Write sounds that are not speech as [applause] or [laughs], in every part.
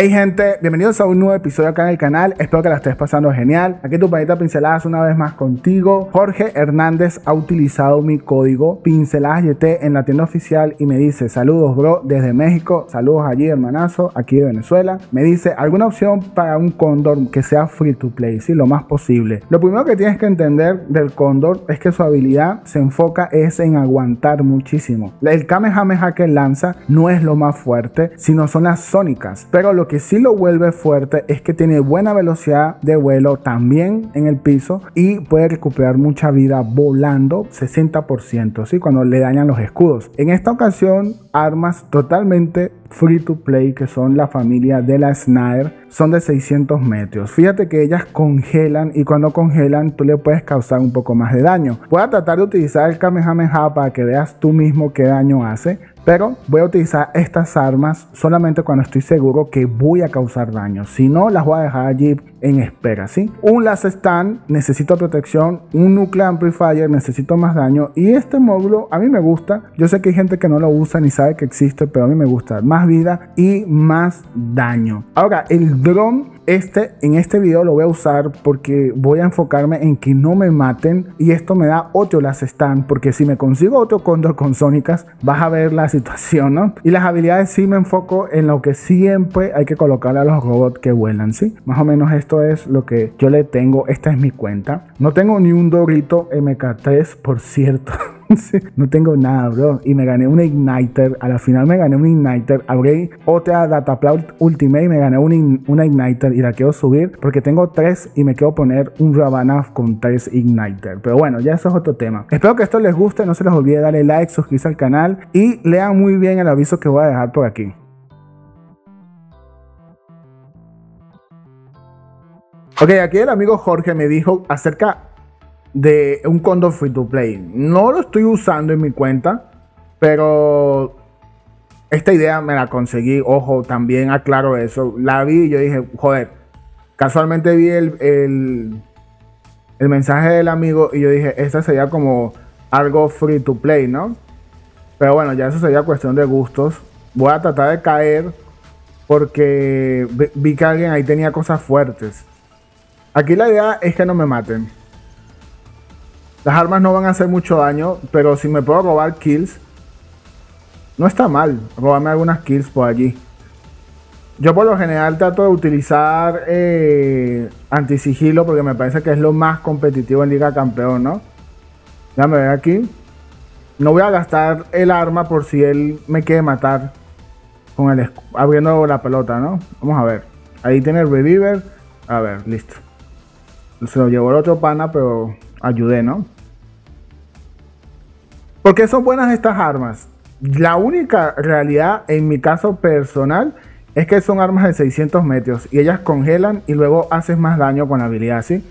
Hey gente, bienvenidos a un nuevo episodio acá en el canal, espero que la estés pasando genial. Aquí tu panita pinceladas una vez más contigo. Jorge Hernández ha utilizado mi código pinceladas YT en la tienda oficial y me dice saludos bro desde México, saludos allí hermanazo, aquí de Venezuela. Me dice alguna opción para un cóndor que sea free to play, sí, lo más posible. Lo primero que tienes que entender del cóndor es que su habilidad se enfoca es en aguantar muchísimo. El Kamehameha que lanza no es lo más fuerte, sino son las sónicas, pero lo que sí lo vuelve fuerte es que tiene buena velocidad de vuelo también en el piso y puede recuperar mucha vida volando 60%, ¿sí? cuando le dañan los escudos. En esta ocasión, armas totalmente free to play que son la familia de la Sniper son de 600 metros. Fíjate que ellas congelan y cuando congelan tú le puedes causar un poco más de daño. Voy a tratar de utilizar el Kamehameha para que veas tú mismo qué daño hace. Pero voy a utilizar estas armas solamente cuando estoy seguro que voy a causar daño. Si no, las voy a dejar allí en espera, ¿sí? Un Last Stand, necesito protección. Un Nuclear Amplifier, necesito más daño. Y este módulo a mí me gusta. Yo sé que hay gente que no lo usa ni sabe que existe, pero a mí me gusta. Más vida y más daño. Ahora, el drone este, en este video lo voy a usar porque voy a enfocarme en que no me maten y esto me da otro las stand porque si me consigo otro condor con sónicas vas a ver la situación, ¿no? Y las habilidades sí me enfoco en lo que siempre hay que colocar a los robots que vuelan, ¿sí? Más o menos esto es lo que yo le tengo, esta es mi cuenta. No tengo ni un Dorito MK3, por cierto. [laughs] no tengo nada, bro. Y me gané un Igniter. A la final me gané un Igniter. Abrí otra Dataplow Ultimate y me gané un, una Igniter. Y la quiero subir porque tengo tres y me quiero poner un Ravana con tres Igniter. Pero bueno, ya eso es otro tema. Espero que esto les guste. No se les olvide darle like, suscribirse al canal y lean muy bien el aviso que voy a dejar por aquí. Ok, aquí el amigo Jorge me dijo acerca de un condor free to play. No lo estoy usando en mi cuenta, pero esta idea me la conseguí. Ojo, también aclaro eso. La vi y yo dije, joder, casualmente vi el, el, el mensaje del amigo y yo dije, esta sería como algo free to play, ¿no? Pero bueno, ya eso sería cuestión de gustos. Voy a tratar de caer porque vi que alguien ahí tenía cosas fuertes. Aquí la idea es que no me maten. Las armas no van a hacer mucho daño, pero si me puedo robar kills, no está mal robarme algunas kills por allí. Yo por lo general trato de utilizar eh, anti-sigilo porque me parece que es lo más competitivo en Liga Campeón, ¿no? Déjame ver aquí. No voy a gastar el arma por si él me quiere matar con el abriendo la pelota, ¿no? Vamos a ver. Ahí tiene el reviver. A ver, listo. Se lo llevó el otro pana, pero ayudé, ¿no? ¿Por qué son buenas estas armas? La única realidad, en mi caso personal, es que son armas de 600 metros y ellas congelan y luego haces más daño con la habilidad, ¿sí?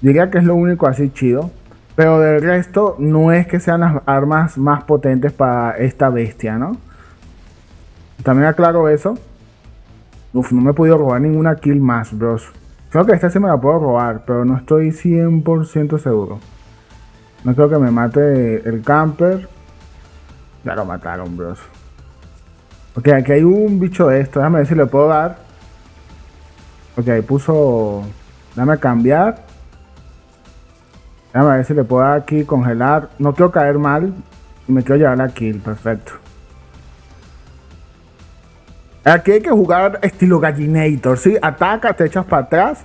Diría que es lo único así chido. Pero del resto, no es que sean las armas más potentes para esta bestia, ¿no? También aclaro eso. Uf, no me he podido robar ninguna kill más, bros. Creo que esta sí me la puedo robar, pero no estoy 100% seguro. No creo que me mate el camper. Ya lo mataron, bros. Ok, aquí hay un bicho de esto. Déjame ver si le puedo dar. Ok, puso... Déjame cambiar. Déjame ver si le puedo dar aquí congelar. No quiero caer mal. Y me quiero llevar la kill. Perfecto. Aquí hay que jugar estilo Gallinator, ¿sí? Ataca, te echas para atrás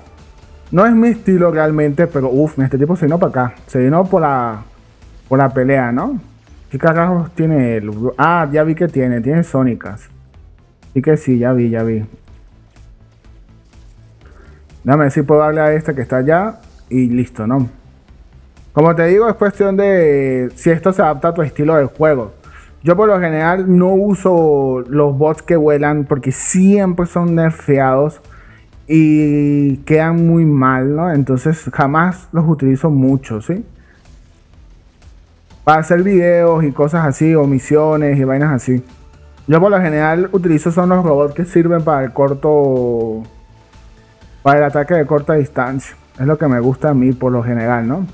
no es mi estilo realmente, pero uff, este tipo se vino para acá. Se vino por la, por la pelea, ¿no? ¿Qué carajos tiene él? Ah, ya vi que tiene, tiene sónicas. Y que sí, ya vi, ya vi. Ver si puedo darle a este que está allá y listo, ¿no? Como te digo, es cuestión de si esto se adapta a tu estilo de juego. Yo por lo general no uso los bots que vuelan porque siempre son nerfeados y quedan muy mal, ¿no? Entonces jamás los utilizo mucho, ¿sí? Para hacer videos y cosas así, o misiones y vainas así. Yo por lo general utilizo son los robots que sirven para el corto... Para el ataque de corta distancia. Es lo que me gusta a mí por lo general, ¿no?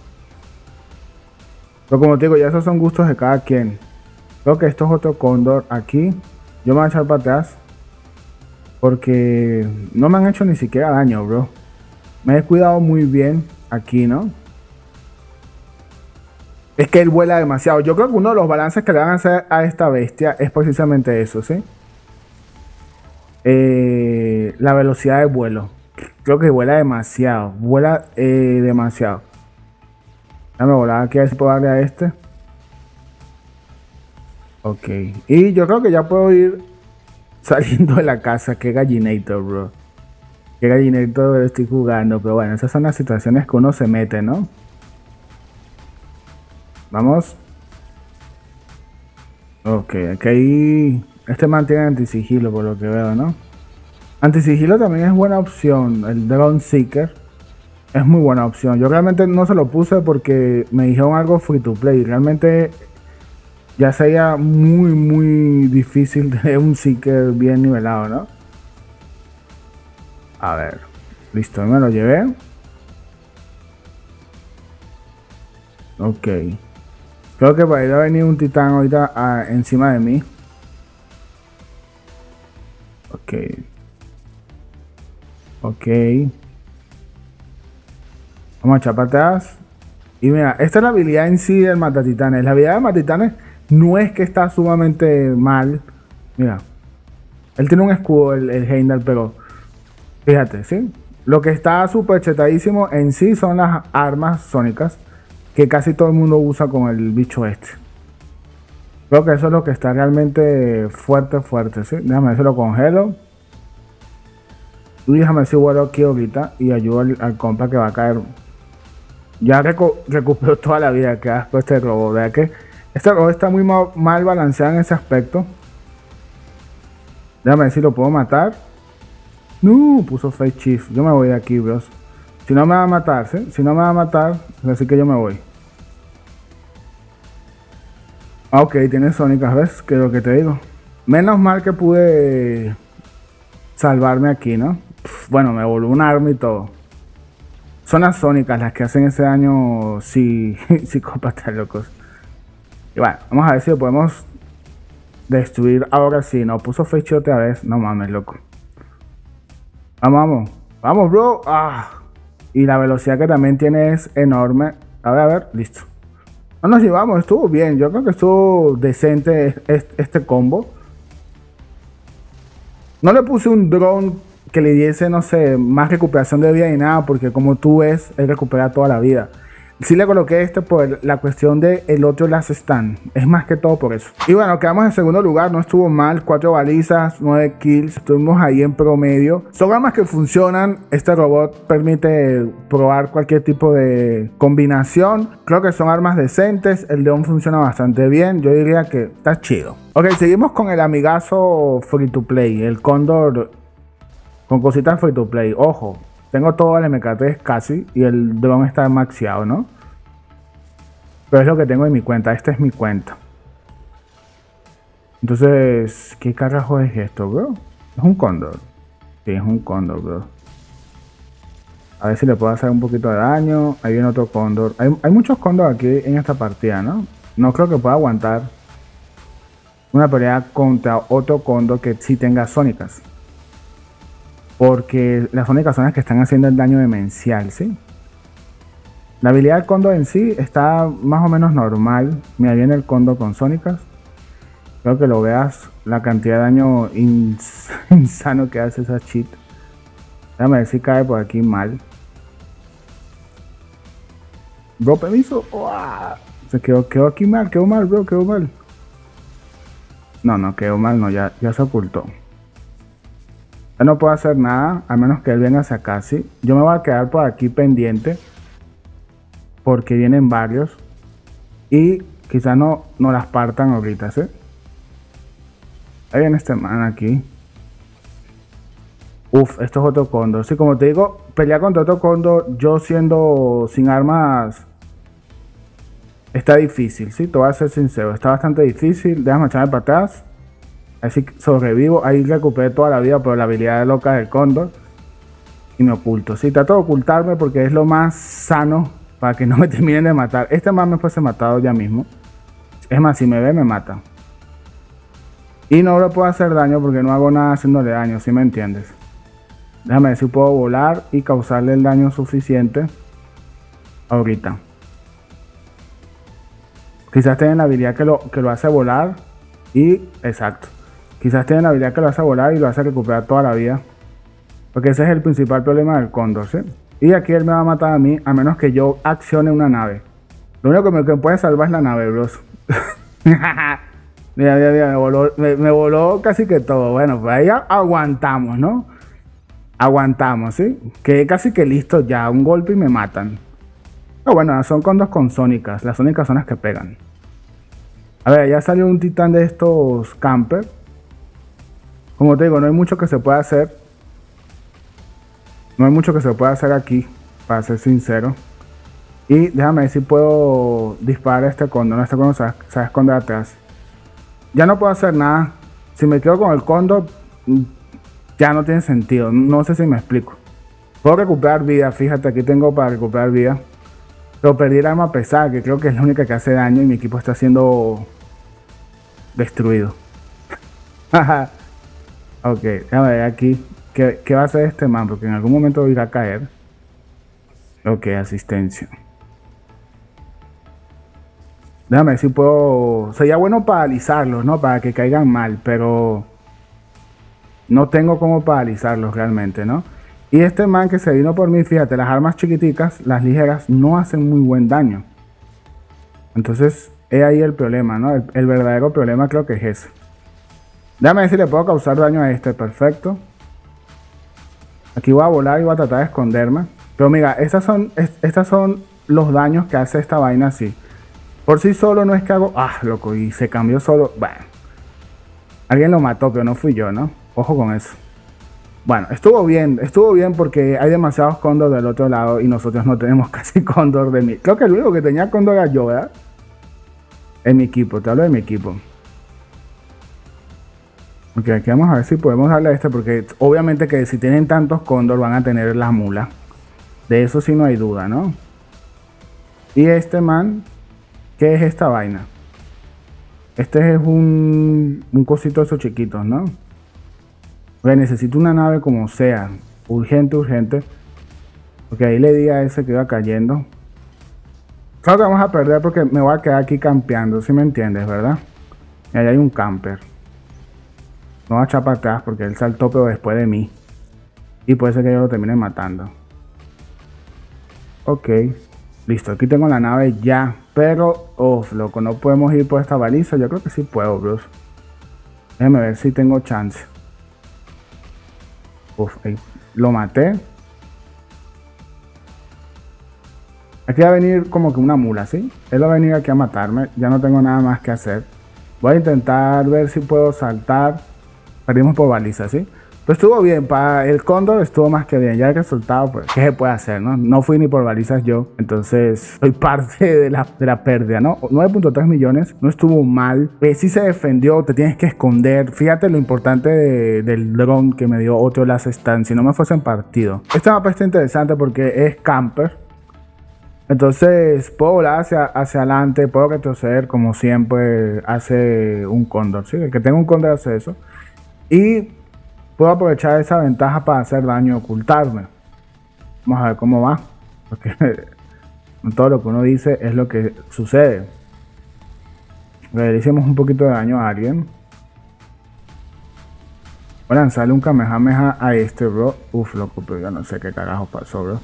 Pero como te digo, ya esos son gustos de cada quien. Creo que esto es otro cóndor aquí. Yo me voy a echar para atrás. Porque no me han hecho ni siquiera daño, bro. Me he cuidado muy bien aquí, ¿no? Es que él vuela demasiado. Yo creo que uno de los balances que le van a hacer a esta bestia es precisamente eso, ¿sí? Eh, la velocidad de vuelo. Creo que vuela demasiado. Vuela eh, demasiado. Déjame volar aquí a ver si puedo darle a este. Ok. Y yo creo que ya puedo ir saliendo de la casa. Qué gallinator, bro. Qué gallinator estoy jugando. Pero bueno, esas son las situaciones que uno se mete, ¿no? Vamos. Ok, aquí este mantiene antisigilo por lo que veo, ¿no? Antisigilo también es buena opción. El Drone Seeker es muy buena opción. Yo realmente no se lo puse porque me dijeron algo free to play. Realmente ya sería muy, muy difícil [laughs] tener un Seeker bien nivelado, ¿no? A ver. Listo, me lo llevé. Ok. Creo que para ir a venir un titán ahorita ah, encima de mí. Ok. Ok. Vamos a echar patas. Y mira, esta es la habilidad en sí del Matatitanes. La habilidad del Matatitanes no es que está sumamente mal. Mira. Él tiene un escudo, el, el pero fíjate, ¿sí? Lo que está súper chetadísimo en sí son las armas sónicas que casi todo el mundo usa con el bicho este. Creo que eso es lo que está realmente fuerte, fuerte, ¿sí? Déjame ver si lo congelo. Y déjame ver si aquí ahorita y ayudo al, compa que va a caer. Ya recuperó toda la vida que asco este robot. Vea que este robot está muy mal, balanceado en ese aspecto. Déjame ver si lo puedo matar. No, puso Face Chief. Yo me voy de aquí, bros. Si no me va a matar, ¿sí? Si no me va a matar, así que yo me voy. Ah, ok, tiene sónicas, ¿ves? Que lo que te digo. Menos mal que pude salvarme aquí, ¿no? bueno, me volvió un arma y todo. Son las sónicas las que hacen ese daño sí, [laughs] psicópatas locos. Vamos a ver si lo podemos destruir ahora sí. No puso fecho otra vez. No mames, loco. Vamos, vamos. Vamos, bro. Ah. Y la velocidad que también tiene es enorme. A ver, a ver, listo. No nos llevamos, estuvo bien. Yo creo que estuvo decente este combo. No le puse un drone que le diese, no sé, más recuperación de vida y nada, porque como tú ves, él recupera toda la vida. Sí le coloqué este por la cuestión de el otro Last Stand. Es más que todo por eso. Y bueno, quedamos en segundo lugar. No estuvo mal. Cuatro balizas, nueve kills. Estuvimos ahí en promedio. Son armas que funcionan. Este robot permite probar cualquier tipo de combinación. Creo que son armas decentes. El león funciona bastante bien. Yo diría que está chido. Ok, seguimos con el amigazo free to play. El Condor con cositas free to play. Ojo, tengo todo el MK3 casi y el drone está maxeado, ¿no? Pero es lo que tengo en mi cuenta. Esta es mi cuenta. Entonces, ¿qué carajo es esto, bro? Es un cóndor. Sí, es un cóndor, bro. A ver si le puedo hacer un poquito de daño. Ahí viene otro cóndor. Hay, muchos cóndor aquí en esta partida, ¿no? No creo que pueda aguantar una pelea contra otro cóndor que sí tenga sónicas. Porque las únicas zonas que están haciendo el daño demencial, ¿sí? La habilidad del Condo en sí está más o menos normal. Mira, viene el Condo con sónicas. Creo que lo veas la cantidad de daño [laughs] insano que hace esa cheat. Déjame ver si cae por aquí mal. Bro, permiso. Se quedó, quedó aquí mal, quedó mal, bro, quedó mal. No, no, quedó mal, no, ya, ya se ocultó no puedo hacer nada a menos que él venga hacia acá, ¿sí? Yo me voy a quedar por aquí pendiente porque vienen varios y quizás no, no las partan ahorita, ¿sí? Ahí viene este man aquí. Uf, esto es otro cóndor. Sí, como te digo, pelear contra otro cóndor, yo siendo sin armas, está difícil, ¿sí? Te voy a ser sincero, está bastante difícil. Déjame echarme para atrás. Así que sobrevivo. Ahí recuperé toda la vida por la habilidad loca del cóndor. Y me oculto. Sí, trato de ocultarme porque es lo más sano para que no me [laughs] terminen de matar. Este más me fuese matado ya mismo. Es más, si me ve, me mata. Y no le puedo hacer daño porque no hago nada haciéndole daño, si me entiendes. Déjame ver si puedo volar y causarle el daño suficiente ahorita. Quizás tenga la habilidad que lo, que lo hace volar y... Exacto. Quizás tenga la habilidad que lo hace volar y lo hace recuperar toda la vida. Porque ese es el principal problema del cóndor, ¿sí? Y aquí él me va a matar a mí a menos que yo accione una nave. Lo único que me puede salvar es la nave, bros. [laughs] mira, mira, mira, me voló, me, voló, casi que todo. Bueno, pues ahí aguantamos, ¿no? Aguantamos, ¿sí? Que casi que listo ya. Un golpe y me matan. Pero bueno, son condos con sónicas. Las sónicas son las que pegan. A ver, ya salió un titán de estos camper. Como te digo, no hay mucho que se pueda hacer. No hay mucho que se pueda hacer aquí, para ser sincero. Y déjame ver si puedo disparar este cóndor. No, este cóndor se, se va a esconder atrás. Ya no puedo hacer nada. Si me quedo con el cóndor, ya no tiene sentido. No sé si me explico. Puedo recuperar vida. Fíjate, aquí tengo para recuperar vida. Pero perdí el arma pesada, que creo que es la única que hace daño y mi equipo está siendo destruido. [laughs] ok, déjame ver aquí. ¿Qué, va a hacer este man? Porque en algún momento irá a caer. Ok, asistencia. Déjame ver si puedo... Sería bueno paralizarlos, ¿no? Para que caigan mal, pero... No tengo cómo paralizarlos realmente, ¿no? Y este man que se vino por mí, fíjate, las armas chiquiticas, las ligeras, no hacen muy buen daño. Entonces, es ahí el problema, ¿no? El, el verdadero problema creo que es ese. Déjame ver si le puedo causar daño a este, perfecto. Aquí voy a volar y voy a tratar de esconderme. Pero mira, estas son, estas son los daños que hace esta vaina así. Por sí solo no es que hago... Ah, loco, y se cambió solo. Bueno. Alguien lo mató, pero no fui yo, ¿no? Ojo con eso. Bueno, estuvo bien, estuvo bien porque hay demasiados cóndor del otro lado y nosotros no tenemos [laughs] casi cóndor de mí. Creo que el único que tenía cóndor era yo, ¿verdad? En mi equipo, te hablo de mi equipo. Ok, aquí vamos a ver si podemos darle a este porque obviamente que si tienen tantos cóndor van a tener la mula. De eso sí no hay duda, ¿no? Y este man, ¿qué es esta vaina? Este es un, un cosito de esos chiquitos, ¿no? Ok, necesito una nave como sea. Urgente, urgente. Porque ahí le di a ese que iba cayendo. Claro que vamos a perder porque me voy a quedar aquí campeando, si me entiendes, ¿verdad? Y ahí hay un camper. No va a echar para atrás porque él saltó pero después de mí. Y puede ser que yo lo termine matando. Ok. Listo, aquí tengo la nave ya. Pero, uff, loco, no podemos ir por esta baliza. Yo creo que sí puedo, Bruce. Déjame ver si tengo chance. Uf, lo maté. Aquí va a venir como que una mula, ¿sí? Él va a venir aquí a matarme. Ya no tengo nada más que hacer. Voy a intentar ver si puedo saltar Perdimos por baliza, ¿sí? Pero estuvo bien, para el Cóndor estuvo más que bien. Ya el resultado, pues, ¿qué se puede hacer, no? No fui ni por balizas yo, entonces [laughs] soy parte de la, de la pérdida, ¿no? 9.3 millones, no estuvo mal. Eh, sí se defendió, te tienes que esconder. Fíjate lo importante del drone que me dio otro Last Stand, si no me fuese en partido. Este mapa está interesante porque es camper. Entonces puedo volar hacia, hacia adelante, puedo retroceder como siempre hace un cóndor. ¿sí? El que tenga un cóndor hace eso. Y puedo aprovechar esa ventaja para hacer daño ocultarme. Vamos a ver cómo va. Porque [laughs] todo lo que uno dice es lo que sucede. Le hicimos un poquito de daño a alguien. Voy a lanzarle un Kamehameha a este, bro. Uf, loco, pero yo no sé qué carajo pasó, bro.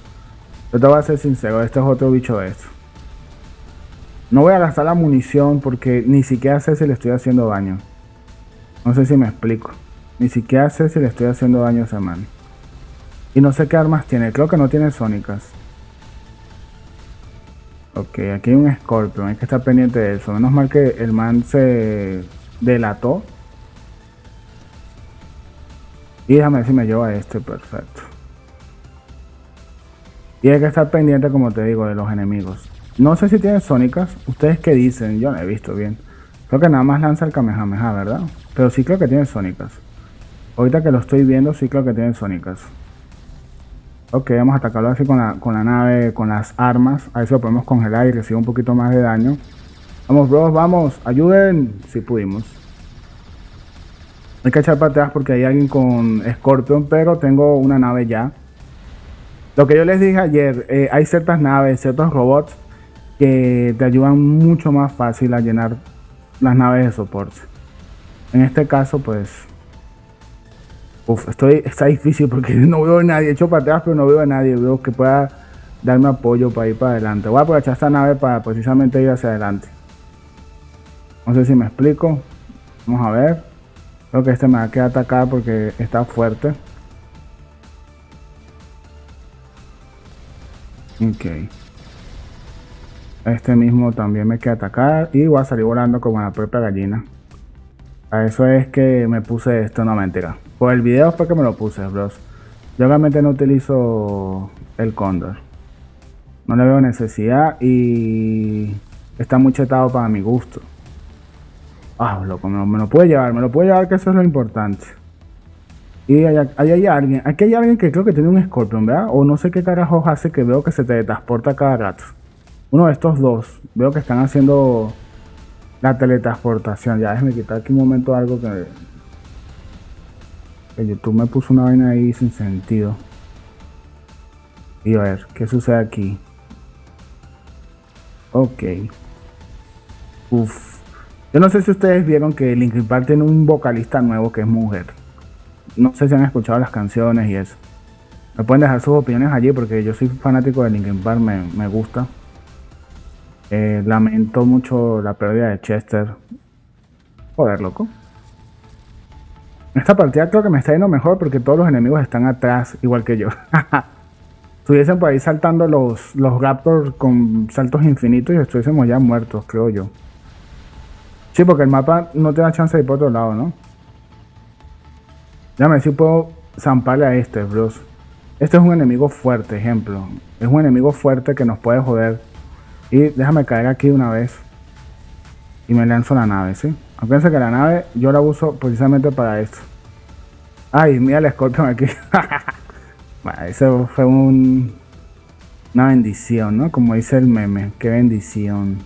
Yo te voy a ser sincero, este es otro bicho de esto. No voy a gastar la munición porque ni siquiera sé si le estoy haciendo daño. No sé si me explico. Ni siquiera sé si le estoy haciendo daño a ese man. Y no sé qué armas tiene. Creo que no tiene sónicas. Ok, aquí hay un Scorpion. Hay que estar pendiente de eso. Menos mal que el man se delató. Y déjame ver si me lleva a este. Perfecto. Y hay que estar pendiente, como te digo, de los enemigos. No sé si tiene sónicas. ¿Ustedes qué dicen? Yo no he visto bien. Creo que nada más lanza el Kamehameha, ¿verdad? Pero sí creo que tiene sónicas. Ahorita que lo estoy viendo, sí creo que tienen sónicas. Ok, vamos a atacarlo así con la, nave, con las armas. A si lo podemos congelar y recibir un poquito más de daño. Vamos, bros, vamos, ayuden. Si pudimos. Hay que echar para atrás porque hay alguien con Scorpion, pero tengo una nave ya. Lo que yo les dije ayer, eh, hay ciertas naves, ciertos robots que te ayudan mucho más fácil a llenar las naves de soporte. En este caso, pues. Uf, estoy, está difícil porque [laughs] no veo a nadie. He hecho para atrás, pero no veo a nadie. Veo que pueda darme apoyo para ir para adelante. Voy a aprovechar esta nave para precisamente ir hacia adelante. No sé si me explico. Vamos a ver. Creo que este me va a quedar atacar porque está fuerte. Ok. Este mismo también me queda atacar y voy a salir volando como la propia gallina. A eso es que me puse esto, no mentira. Por el video fue que me lo puse, bros. Yo realmente no utilizo el cóndor. No le veo necesidad y está muy chetado para mi gusto. Ah, loco, me lo, me lo puede llevar, me lo puede llevar que eso es lo importante. Y ahí hay, alguien, aquí hay alguien que creo que tiene un Scorpion, ¿verdad? O no sé qué carajos hace que veo que se teletransporta cada rato. Uno de estos dos, veo que están haciendo la teletransportación. Ya déjame quitar aquí un momento algo que YouTube me puso una vaina ahí sin sentido. Y a ver, ¿qué sucede aquí? Ok. Uf. Yo no sé si ustedes vieron que Linkin Park tiene un vocalista nuevo que es mujer no sé si han escuchado las canciones y eso. Me pueden dejar sus opiniones allí porque yo soy fanático de Linkin Park, me, gusta. Eh, lamento mucho la pérdida de Chester. Joder, loco. Esta partida creo que me está yendo mejor porque todos los enemigos están atrás, igual que yo. [laughs] estuviesen por ahí saltando los, los Raptors con saltos infinitos y estuviésemos ya muertos, creo yo. Sí, porque el mapa no te da chance de ir por otro lado, ¿no? Déjame si puedo zamparle a este, bros. Este es un enemigo fuerte, ejemplo. Es un enemigo fuerte que nos puede joder. Y déjame caer aquí una vez. Y me lanzo la nave, ¿sí? Acuérdense que la nave yo la uso precisamente para esto. Ay, mira el Scorpion aquí. [laughs] bueno, eso fue un, una bendición, ¿no? Como dice el meme. Qué bendición.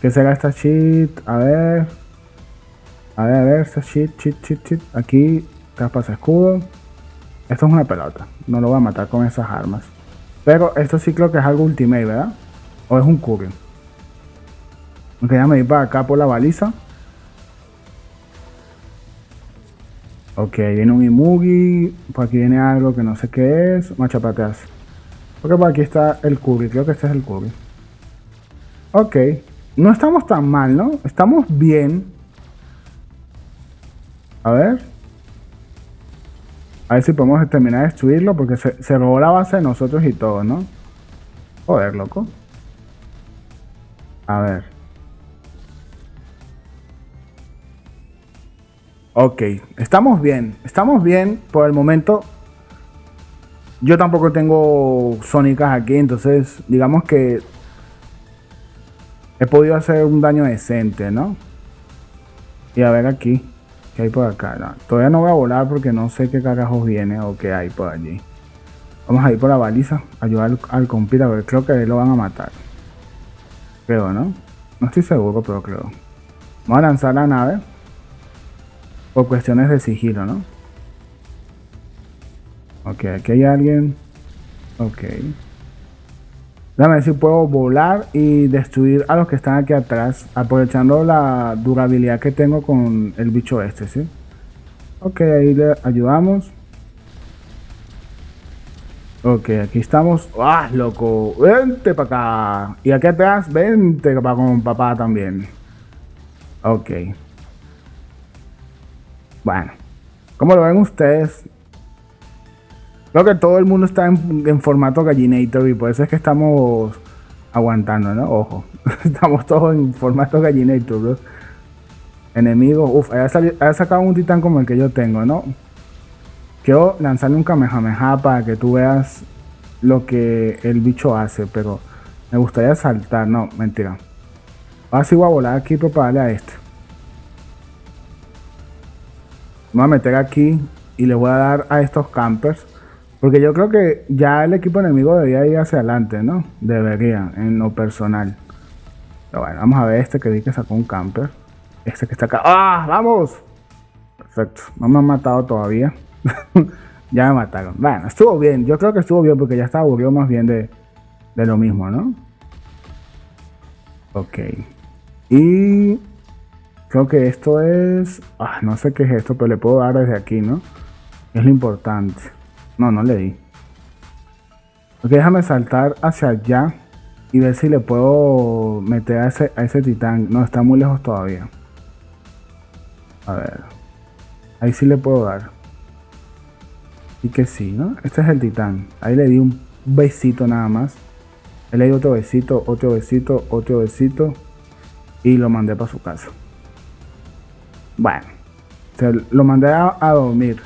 ¿Qué será esta shit? A ver. A ver, a ver, esta shit, shit, shit, shit. Aquí, capas escudo. Esto es una pelota. No lo voy a matar con esas armas. Pero esto sí creo que es algo ultimate, ¿verdad? O es un curry. Ok, me ir para acá por la baliza. Ok, viene un Imugi. Por aquí viene algo que no sé qué es. Machapateas. Porque por aquí está el curry. Creo que este es el curry. Ok. No estamos tan mal, ¿no? Estamos bien. A ver. A ver si podemos terminar de destruirlo porque se, robó la base de nosotros y todo, ¿no? Joder, loco. A ver. Ok, estamos bien. Estamos bien por el momento. Yo tampoco tengo sónicas aquí, entonces digamos que he podido hacer un daño decente, ¿no? Y a ver aquí hay por acá? todavía no voy a volar porque no sé qué carajos viene o qué hay por allí. Vamos a ir por la baliza, ayudar al, compita, porque creo que lo van a matar. Creo, ¿no? No estoy seguro, pero creo. Vamos a lanzar la nave. Por cuestiones de sigilo, ¿no? Ok, aquí hay alguien. Ok. Déjame ver si puedo volar y destruir a los que están aquí atrás, aprovechando la durabilidad que tengo con el bicho este, ¿sí? Ok, ahí le ayudamos. Ok, aquí estamos. ¡Ah, loco! Vente para acá. Y aquí atrás, vente para con papá también. Ok. Bueno. ¿Cómo lo ven ustedes? Creo que todo el mundo está en, formato gallinator y por eso es que estamos aguantando, ¿no? Ojo, [laughs] estamos todos en formato gallinator, bro. Enemigos, uff, ha sacado un titán como el que yo tengo, ¿no? Quiero lanzarle un kamehameha para que tú veas lo que el bicho hace, pero me gustaría saltar, no, mentira. Ahora sí voy a volar aquí para darle a este. Me voy a meter aquí y le voy a dar a estos campers porque yo creo que ya el equipo enemigo debería ir hacia adelante, ¿no? Debería, en lo personal. Pero bueno, vamos a ver este que vi que sacó un camper. Este que está acá. ¡Ah! ¡Vamos! perfecto. No me han matado todavía. [laughs] ya me mataron. Bueno, estuvo bien. Yo creo que estuvo bien porque ya estaba aburrido más bien de, de lo mismo, ¿no? Ok. Y creo que esto es... Ah, no sé qué es esto, pero le puedo dar desde aquí, ¿no? Es lo importante. No, no le di. Ok, déjame saltar hacia allá y ver si le puedo meter a ese, a ese titán. No, está muy lejos todavía. A ver. Ahí sí le puedo dar. Y que sí, ¿no? Este es el titán. Ahí le di un besito nada más. Le di otro besito, otro besito, otro besito. Y lo mandé para su casa. Bueno. lo mandé a dormir.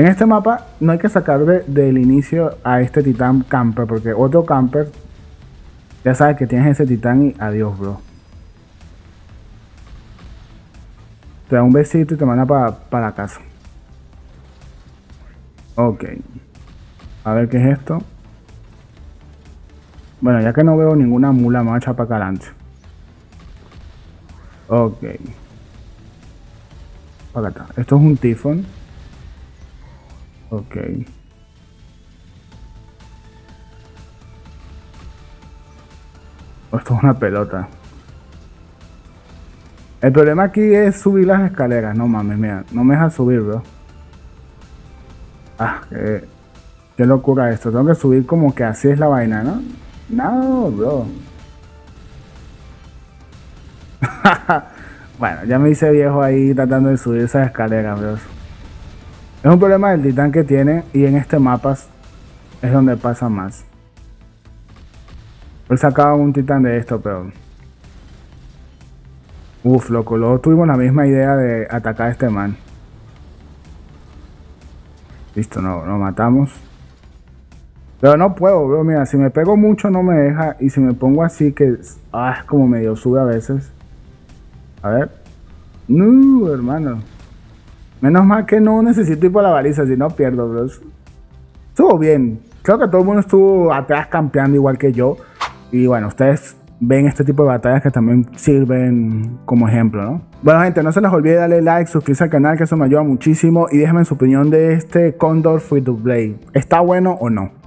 En este mapa no hay que sacar del inicio a este titán camper, porque otro camper ya sabes que tienes ese titán y adiós, bro. Te da un besito y te manda para, para casa. Ok. A ver qué es esto. Bueno, ya que no veo ninguna mula, me para acá adelante. Ok. Acá Esto es un tifón. Ok. Esto es una pelota. El problema aquí es subir las escaleras. No mames, mira. No me deja subir, bro. Ah, qué, qué locura esto. Tengo que subir como que así es la vaina, ¿no? No, bro. [laughs] bueno, ya me hice viejo ahí tratando de subir esas escaleras, bro. Es un problema del titán que tiene y en este mapa es donde pasa más. Él sacaba un titán de esto, pero... Uf, loco, luego tuvimos la misma idea de atacar a este man. Listo, no, lo matamos. Pero no puedo, bro. Mira, si me pego mucho no me deja. Y si me pongo así que... Ah, es como medio sube a veces. A ver. No, hermano. Menos mal que no necesito ir por la baliza, si no pierdo, bros. Estuvo bien. Creo que todo el mundo estuvo atrás campeando igual que yo. Y bueno, ustedes ven este tipo de batallas que también sirven como ejemplo, ¿no? Bueno, gente, no se les olvide darle like, suscribirse al canal, que eso me ayuda muchísimo. Y déjenme su opinión de este Condor Free to Play. ¿Está bueno o no?